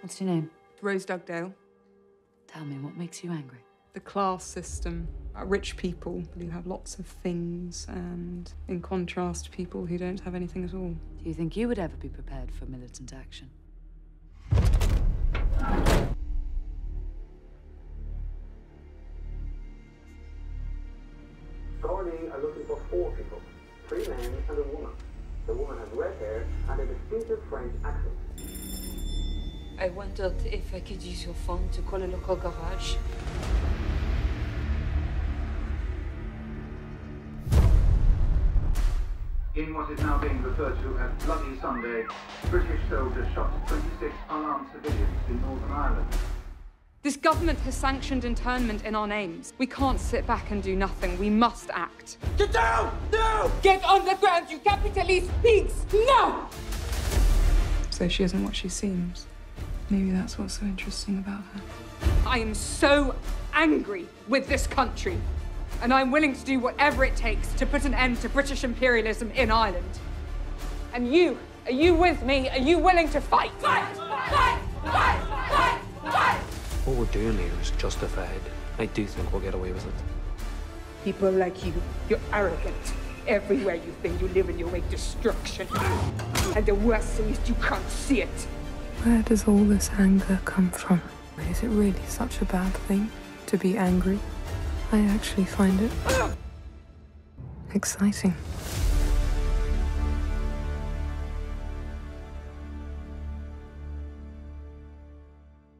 What's your name? Rose Dugdale. Tell me, what makes you angry? The class system. Uh, Rich people who have lots of things, and in contrast, people who don't have anything at all. Do you think you would ever be prepared for militant action? Gardaí are looking for four people, three men and a woman. The woman has red hair and a distinctive French accent. I wondered if I could use your phone to call a local garage. In what is now being referred to as Bloody Sunday, British soldiers shot 26 unarmed civilians in Northern Ireland. This government has sanctioned internment in our names. We can't sit back and do nothing. We must act. Get down! No! Get on the ground, you capitalist pigs! No! So she isn't what she seems. Maybe that's what's so interesting about her. I am so angry with this country, and I'm willing to do whatever it takes to put an end to British imperialism in Ireland. And you, are you with me? Are you willing to fight? Fight! Fight! Fight! Fight! Fight! What we're doing here is justified. I do think we'll get away with it. People like you, you're arrogant. Everywhere you've been, you live in your way destruction. And the worst thing is you can't see it. Where does all this anger come from? Is it really such a bad thing to be angry? I actually find it exciting.